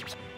you